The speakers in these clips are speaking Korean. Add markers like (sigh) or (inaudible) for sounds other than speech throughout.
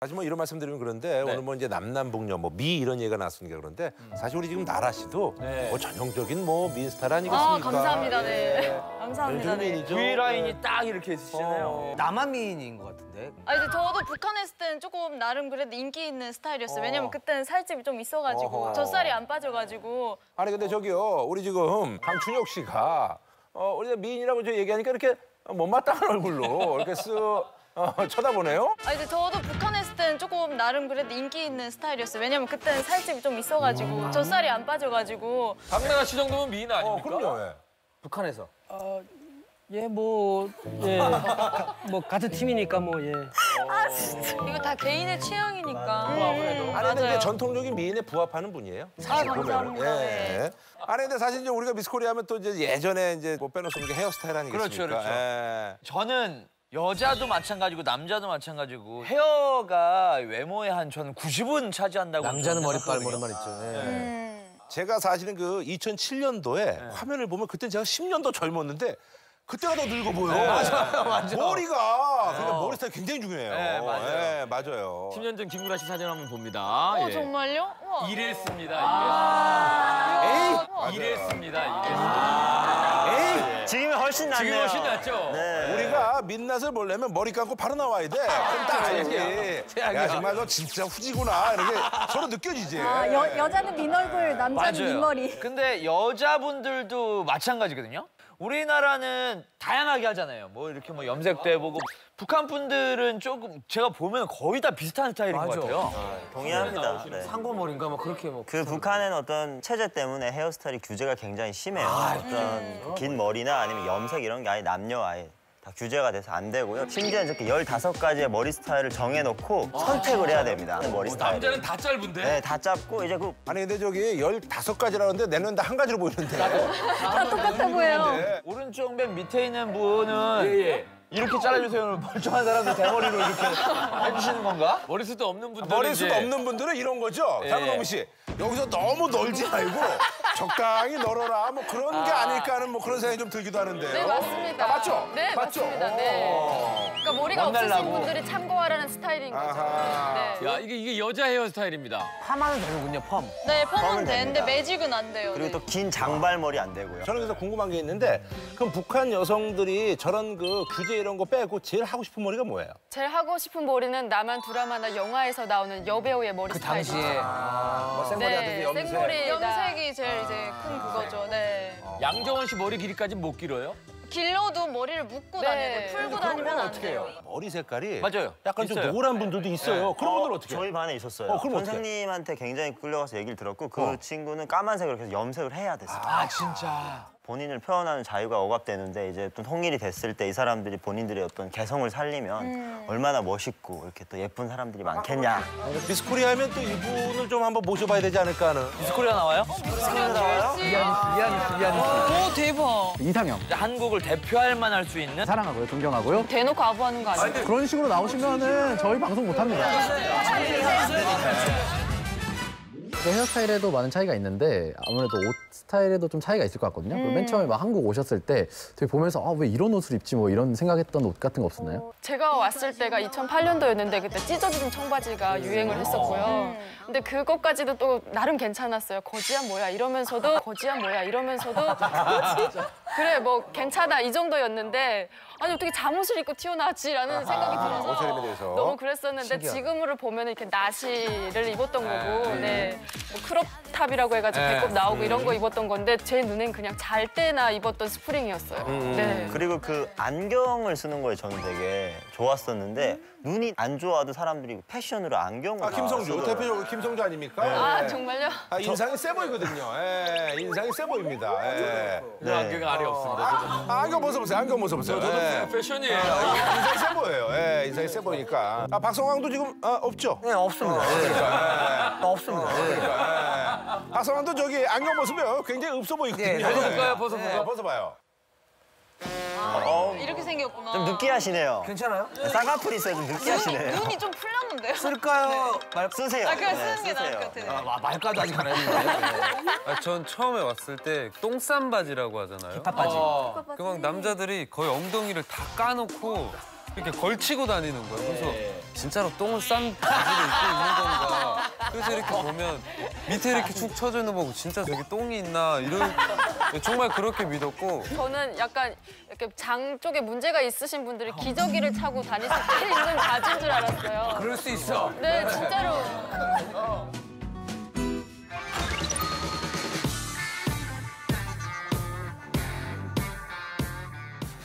사실 뭐 이런 말씀드리면 그런데 오늘 뭐 이제 남남북녀 뭐 미 이런 얘기가 나왔으니까 그런데 사실 우리 지금 나라 씨도 네. 뭐 전형적인 뭐 미인스타र 아니겠습니까? 아, 감사합니다. 네. 예. 감사합니다. 네. 왼쪽면이죠. V 라인이 딱 이렇게 있으시잖아요. 어. 나만 미인인 것 같은데. 아, 이제 저도 북한에 있을 때는 조금 나름 그래도 인기 있는 스타일이었어요. 왜냐면 그때는 살집이 좀 있어가지고. 젖살이 안 빠져가지고 아니 근데 저기요 우리 지금 강춘혁 씨가 어 우리가 미인이라고 저 얘기하니까 이렇게 못마땅한 얼굴로 이렇게 쓱 어, 쳐다보네요. 아, 이제 저도 북한 에 있을 때는 조금 나름 그래도 인기 있는 스타일이었어요. 왜냐면 그때는 살집이 좀 있어가지고 젖살이 안 빠져가지고 박나라 씨 정도면 미인 어 아닙니까? 그럼요. 예. 북한에서. 예, 뭐, 예. (laughs) 뭐, 같은 팀이니까 뭐, 예. 이거 다 개인의 취향이니까. 음, 아니 근데 맞아요. 이제 전통적인 미인에 부합하는 분이에요. 사실. 보면은. 네. 예. 아니 근데 사실 이제 우리가 미스코리아 하면 또 이제 예전에 이제 못 빼놓을 수 없는 게 헤어스타일 아니겠습니까? 그렇죠, 그렇죠. 예. 저는 여자도 마찬가지고 남자도 마찬가지고 헤어가 외모의 한 저는 90은 차지한다고 남자는 머리빨. 머리만 있죠. 예. 음. 제가 사실은 그 2007년도에 화면을 보면 그때 제가 10년 더 젊었는데 그때가 더 늙어 보여. 맞아요, 맞아요. 머리가 그러니까 머리 스타일 굉장히 중요해요. 네, 맞아요. 예, 맞아요. 10년 전 김구라 씨 사진 한번 봅니다. 어, 예. 정말요? 우와. 이랬습니다. 아. 이랬습니다. 훨씬 낫네요. 지금 훨씬 낫죠? 네. 우리가 민낯을 보려면 머리 감고 바로 나와야 돼. 그럼 딱 알지. 야 정말 너 진짜 후지구나 이렇게 서로 느껴지지. 아, 여, 여자는 민 얼굴, 남자는 민 머리. 근데 여자분들도 마찬가지거든요. 우리나라는 다양하게 하잖아요. 뭐 이렇게 뭐 염색도 해보고 북한 분들은 조금 제가 보면 거의 다 비슷한 스타일인 것 같아요. 동의합니다. 네. 상고머리인가 뭐 그렇게 뭐. 그 북한은 어떤 체제 때문에 헤어스타일이 규제가 굉장히 심해요. 어떤 긴 머리나 아니면 염색 이런 게 아예 남녀 아예 다 규제가 돼서 안 되고요. 심지어는 이렇게 15가지의 머리 스타일을 정해놓고 선택을 해야 됩니다. 머리 스타일. 남자는 다 짧은데? 네, 다 잡고 이제 그 아니 근데 저기 15가지라는데 내 눈엔 다한 가지로 보이는데. 다 똑같아 보여요. 네. 오른쪽 맨 밑에 있는 분은 예, 예. 이렇게 잘라주세요. 멀쩡한 사람들 대머리로 이렇게 해주시는 건가? 머리숱도 없는 분들은 머리숱 이제 없는 분들은 이런 거죠. 예. 장동민 씨. 여기서 너무 널지 말고 적당히 널어라. 뭐 그런 게 아닐까 하는 뭐 그런 생각이 좀 들기도 하는데. 네, 맞습니다. 아, 맞죠? 네, 맞죠? 맞습니다. 네. 그러니까 머리가 없으신 원달라고. 분들이 참고하라는 스타일인 거죠. 아하. 네. 야 이게 이게 여자 헤어스타일입니다. 파마는 되는군요, 펌. 네, 펌은 되는데 됩니다. 매직은 안 돼요. 그리고 네. 또긴 장발머리 안 되고요. 저는 그래서 궁금한 게 있는데 그럼 북한 여성들이 저런 그 규제 이런 거 빼고 제일 하고 싶은 머리가 뭐예요? 제일 하고 싶은 머리는 나만 드라마나 영화에서 나오는 여배우의 머리 그 스타일이죠. 당시에. 뭐 네, 생머리 염색이 제일 이제 아. 큰 그거죠. 네. 양정원 씨 머리 길이까지 못 길어요? 길러도 머리를 묶고 네. 돼. 풀고 다니면 안 돼요. 머리 색깔이 맞아요. 약간 좀 있어요. 노란 분들도 있어요. 그런 분들 은 어떻게? 저희 반에 있었어요. 어, 그럼 어떡해? 선생님한테 굉장히 끌려가서 얘기를 들었고 그 어. 친구는 까만색으로 계속 염색을 해야 됐어요. 아 진짜. 본인을 표현하는 자유가 억압되는데 이제 또 통일이 됐을 때 이 사람들이 본인들의 어떤 개성을 살리면 음. 얼마나 멋있고 이렇게 또 예쁜 사람들이 많겠냐. 미스코리아 하면 또 이분을 좀 한번 모셔봐야 되지 않을까 하는. 미스코리아 나와요? 오 대박. 이상형 한국을 대표할 만할 수 있는 사랑하고요 존경하고요 대놓고 아부하는 거 아니에요? 그런 식으로 나오시면은 저희 방송 못합니다 그 헤어스타일에도 많은 차이가 있는데 아무래도 옷 스타일에도 좀 차이가 있을 것 같거든요 그리고 맨 처음에 막 한국 오셨을 때 되게 보면서 아, 왜 이런 옷을 입지 뭐 이런 생각했던 옷 같은 거 없었나요? 제가 왔을 때가 2008년도였는데 그때 찢어진 청바지가 유행을 했었고요. 근데 그것까지도 또 나름 괜찮았어요. 거지야 뭐야 이러면서도 거지야 뭐야 이러면서도 (laughs) 그래 뭐 괜찮아 이 정도였는데 아니 어떻게 잠옷을 입고 튀어나왔지라는 생각이 들어서. 너무 그랬었는데 지금으로 보면 이렇게 나시를 입었던 거고 네. 뭐 크롭탑이라고 해가지고 네. 배꼽 나오고 이런 거 입었던 건데 제 눈엔 그냥 잘 때나 입었던 스프링이었어요. 네. 그리고 그 안경을 쓰는 거에 저는 되게 좋았었는데 눈이 안 좋아도 사람들이 패션으로 안경을 아 김성주. 대표적으로 김성주 아닙니까? 아 예. 정말요? 아, 인상이 세 보이거든요. 예, 인상이 세 보입니다. 예. 네. 안경이 알이 없습니다. 저도. 아, 안경 벗어보세요. 안경 벗어보세요. 저도 예. 패션이에요. 인상이 세 보여요. 예, 인상이 세 보이니까. 아, 박성광도 지금 아, 없죠? 네, 없습니다. 그러니까, 예. 없습니다. 예. 박성광도 저기 안경 벗으면 굉장히 없어 보이거든요. 네, 벗어볼까요? 벗어볼까요? 예, 벗어봐요. 이렇게 생겼구나. 좀 느끼하시네요. 괜찮아요? 쌍꺼풀 있어요. 좀 눈이, 느끼하시네요. 눈이 좀 풀렸는데요? 쓸까요? 말 쓰세요. 아, 그냥 네, 쓰는 게 나을 쓰세요. 것 같아요. 아, 말까도 아직 안 했는데. 아, 전 처음에 왔을 때 똥싼 바지라고 하잖아요. 팥바지. 그막 남자들이 거의 엉덩이를 다 까놓고 이렇게 걸치고 다니는 거예요. 그래서 진짜로 똥을 싼 바지를 입고 있는 건가. 그래서 이렇게 보면 밑에 이렇게 축 처져 있는 거 보고 진짜 저기 똥이 있나 이런 정말 그렇게 믿었고 저는 약간 이렇게 장 쪽에 문제가 있으신 분들이 기저귀를 차고 다니실 때 입는 바지인 줄 알았어요. 그럴 수 있어. 네, 진짜로.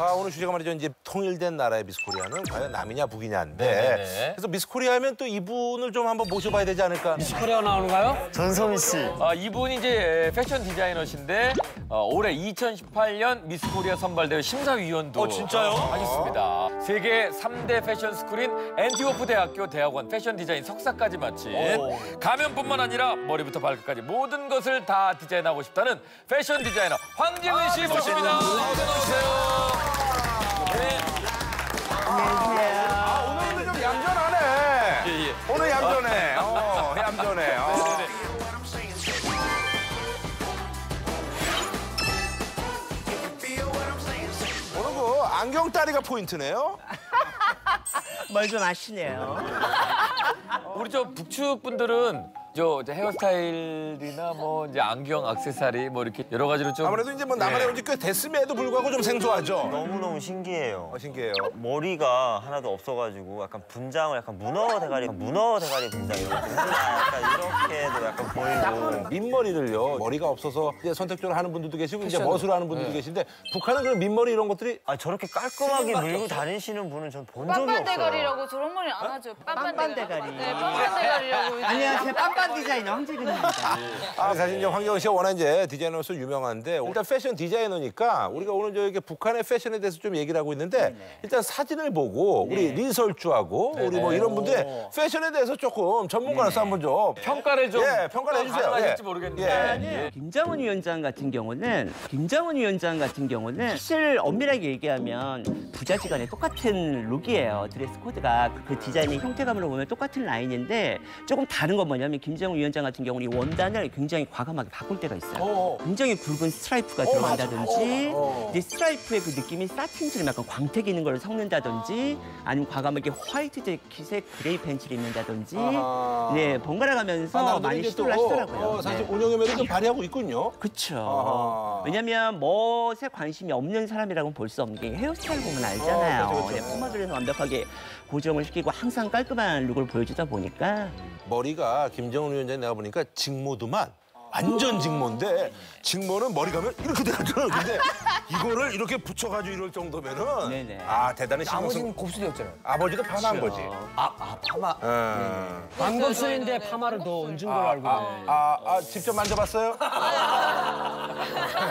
아, 오늘 주제가 말이죠. 이제 통일된 나라의 미스코리아는 과연 남이냐 북이냐인데. 네네네. 그래서 미스코리아 하면 또 이분을 좀 한번 모셔봐야 되지 않을까. 코리아 나오는가요? 전소민 씨. 아, 이분이 이제 패션 디자이너신데 어, 올해 2018년 미스 코리아 선발대회 심사위원도 어, 진짜요? 하셨습니다. 세계 3대 패션 스쿨인 앤트워프 대학교 대학원 패션 디자인 석사까지 마친 가방뿐만 아니라 머리부터 발끝까지 모든 것을 다 디자인하고 싶다는 패션 디자이너 황재은 씨 모십니다. 어서 나오세요. 네. 아, 오늘은 좀 얌전하네. 예, 예. 오늘 얌전해. 어, 얌전해. 어. 오늘 그 안경다리가 포인트네요. 뭘좀 아시네요. 우리 저 북측 분들은 저 이제 헤어스타일이나 뭐 이제 안경, 액세서리 뭐 이렇게 여러 가지로 좀 아무래도 이제 뭐 나만의 온지 꽤 됐음에도 불구하고 좀 생소하죠. 너무너무 신기해요. 어, 신기해요. 머리가 하나도 없어가지고 약간 분장을 약간 문어 대가리, 문어 대가리 분장 이런 거 약간 이렇게도 약간 보이고. 민머리를요. 머리가 없어서 이제 선택적으로 하는 분들도 계시고 이제 멋으로 하는 분들도 계신데 북한은 그런 민머리 이런 것들이 아 저렇게 깔끔하게 물고 다니시는 분은 전 본 적이 빤빤 없어요. 대가리라고 저런 머리 안 하죠. 빤빤 빤빤 대가리. 대가리. 네, 빤빤 대가리라고. 이제. 안녕하세요. 빤빤 디자이너 황지근입니다. 아, 사실 이제 황경은 씨가 워낙 이제 디자이너로서 유명한데 일단 패션 디자이너니까 우리가 오늘 저 이렇게 북한의 패션에 대해서 좀 얘기를 하고 있는데 일단 사진을 보고 우리 리설주하고 우리 뭐 이런 분들의 패션에 대해서 조금 전문가로서 한번 좀 평가를 좀 예, 평가를 해주세요. 가능하실지 예. 모르겠는데 예. 김정은 위원장 같은 경우는 김정은 위원장 같은 경우는 사실 엄밀하게 얘기하면 부자지간에 똑같은 look이에요. dress code가 그 디자인의 형태감으로 보면 똑같은 라인인데 조금 다른 건 뭐냐면 김 정은 위원장 같은 경우는 이 원단을 굉장히 과감하게 바꿀 때가 있어요. 어. 굉장히 굵은 스트라이프가 어. 들어간다든지 어, 어. 이제 스트라이프의 그 느낌이 새틴처럼 약간 광택 있는 걸 섞는다든지 아니면 과감하게 white 재킷에 gray 팬츠를 입는다든지 아하. 네 번갈아 가면서 아, 많이 시도를 또, 하시더라고요. 어, 사실 네. 매력을 좀 발휘하고 있군요. 그렇죠. 왜냐면 멋에 관심이 없는 사람이라고는 볼 수 없는 게 헤어스타일 보면 알잖아요. 어, 그렇죠, 그렇죠. 네, 포마드해서 완벽하게 고정을 시키고 항상 깔끔한 룩을 보여주다 보니까 머리가 김정 은 위원장이 내가 보니까 직모드만 완전 직모인데 직모는 머리 가면 이렇게 되거든. 근데 이거를 이렇게 붙여가지고 이럴 정도면은 네네. 아 대단히 신경 아버지는 쓴 곱슬이었잖아요. 아버지도 파마한 거지. 아, 아 파마. 어. 광고술인데 파마를 더 얹은 걸로 알고 있는데. 아, 아, 직접 만져봤어요?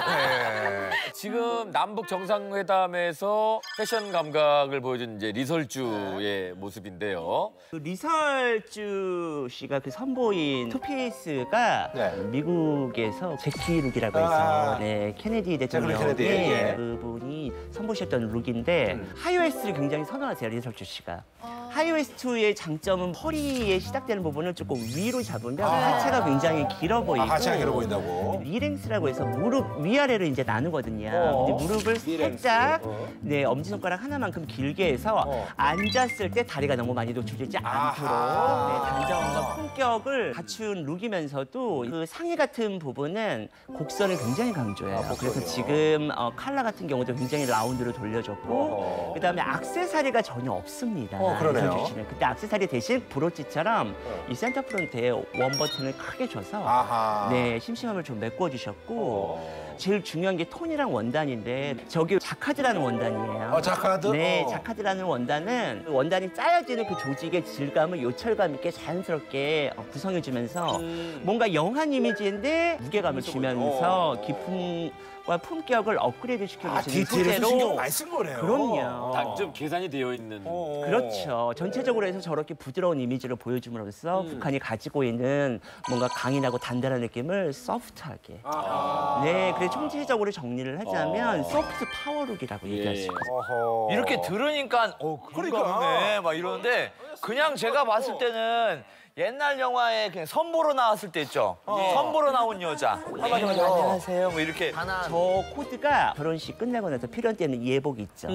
네. (laughs) 지금 남북 정상회담에서 패션 감각을 보여준 이제 리설주의 모습인데요. 그 리설주 씨가 그 선보인 투피스가 네. 미국 에서 재키 look이라고 해서 아. 네, 케네디 대통령이 케네디, 예. 그분이 선보셨던 look인데 high waist를 굉장히 선호하세요 리설주 씨가. high waist의 장점은 허리에 시작되는 부분을 조금 위로 잡으면 하체가 굉장히 길어 보이고 아, 하체가 길어 보인다고? knee length라고 해서 무릎 위아래로 이제 나누거든요. 어. 근데 무릎을 knee length. 살짝 어. 네 엄지손가락 하나만큼 길게 해서 어. 앉았을 때 다리가 너무 많이 노출되지 않도록 네, 단정과 품격을 갖춘 look이면서도 그 상의 같은 부분은 곡선을 굉장히 강조해요. 아, 그래서 지금 어, 칼라 같은 경우도 굉장히 round로 돌려줬고. 그다음에 악세사리가 전혀 없습니다. 어, 그러네요. 씨는. 그때 악세사리 대신 브로치처럼 이 center front에 one button을 크게 줘서 아하. 네, 심심함을 좀 메꿔주셨고 어. 제일 중요한 게 톤이랑 원단인데 저기 자카드라는 원단이에요. 어, 자카드? 네, 어. 자카드라는 원단은 그 원단이 짜여지는 그 조직의 질감을 요철감 있게 자연스럽게 어, 구성해주면서 음. 뭔가 young한 이미지인데 무게감을 주면서 어. 기 품격을 업그레이드 아, 시켜주시는 디테일에서 신경 많이 쓴 거네요. 그럼요. 다좀 계산이 되어 있는. 어. 그렇죠. 전체적으로 해서 저렇게 부드러운 이미지를 보여줌으로써 음. 북한이 가지고 있는 뭔가 강인하고 단단한 느낌을 소프트하게. 아. 네, 그래서 총체적으로 정리를 하자면 소프트 파워룩이라고 얘기할 수 있어요. 이렇게 들으니까 어 그런가 그러니까. 보네 막 이러는데 그냥 제가 봤을 때는 옛날 영화에 그냥 선보러 나왔을 때 있죠. 선보러 나온 여자. 한마디 하면 안녕하세요. 뭐 이렇게. 저 코드가 결혼식 끝나고 나서 필요한 때는 예복 있죠.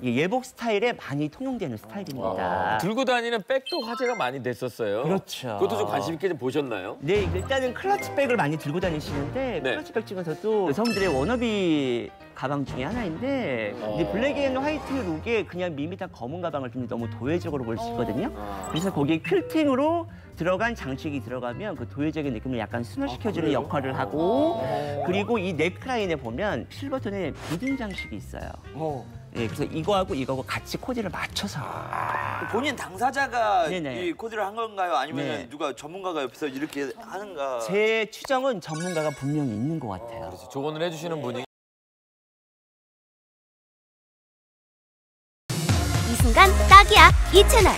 이 예복 스타일에 많이 통용되는 스타일입니다. 들고 다니는 백도 화제가 많이 됐었어요. 그렇죠. 그것도 좀 관심 있게 좀 보셨나요? 네, 일단은 클러치백을 많이 들고 다니시는데 네. 클러치백 중에서도 여성들의 워너비 가방 중에 하나인데 이 black and white look에 그냥 밋밋한 검은 가방을 좀 너무 도회적으로 볼 수 있거든요. 그래서 거기에 퀼팅으로 들어간 장식이 들어가면 그 도회적인 느낌을 약간 순화시켜주는 역할을 하고 그리고 이 넥라인에 보면 실버톤에 비딩 장식이 있어요. 네, 그래서 이거하고 이거하고 같이 코디를 맞춰서 본인 당사자가 네네. 이 코디를 한 건가요? 아니면 네. 누가 전문가가 옆에서 이렇게 하는가? 제 추정은 전문가가 분명히 있는 것 같아요. 조언을 해주시는 분이 이 순간 딱이야 이 채널